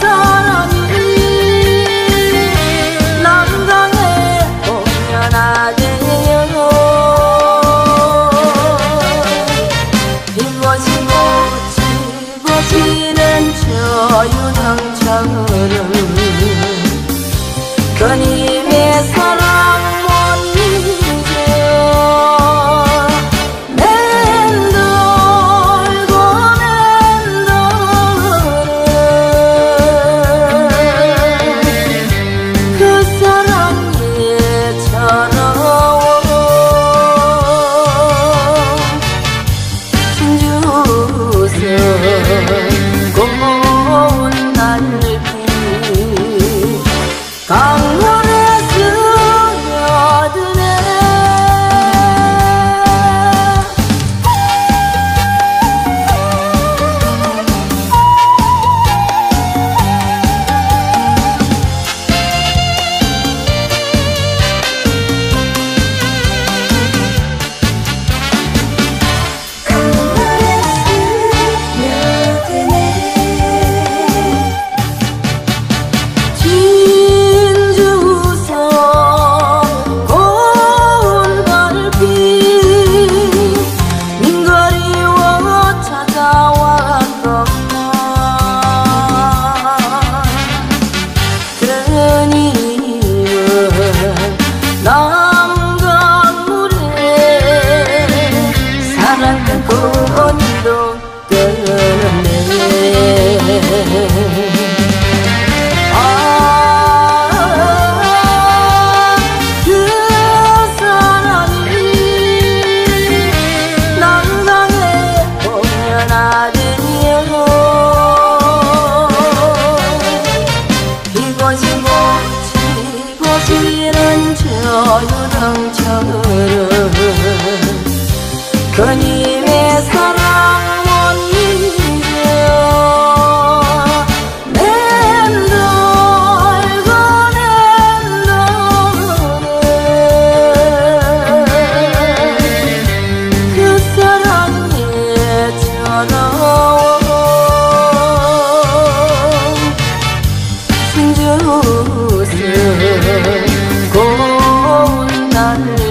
사랑이 난당해 공연하게 지고 지고 지고 지는 저 유등천은 그니 주세 고운 날